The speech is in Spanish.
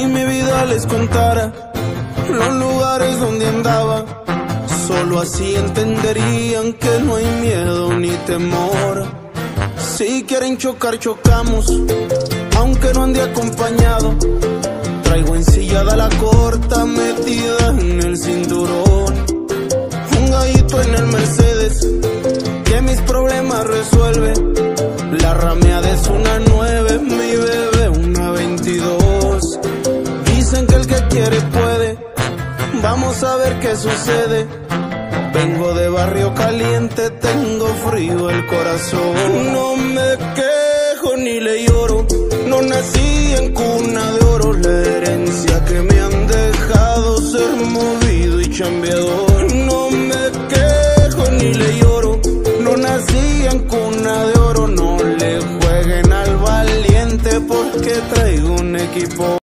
nunca les contara los lugares donde andaba. Solo así entenderían que no hay miedo ni temor. Si quieren chocar, chocamos, aunque no ande acompañado. Traigo ensillada la corta metida en el cinturón. Un gallito en el Mercedes que mis problemas resuelve. La rameada es una Dicen que el que quiere puede. Vamos a ver qué sucede. Vengo de barrio caliente, tengo frío el corazón. No me quejo ni le lloro. No nací en cuna de oro. La herencia que me han dejado ser movido y chambeador. No me quejo ni le lloro. No nací en cuna de oro. No le jueguen al valiente porque traigo un equipo.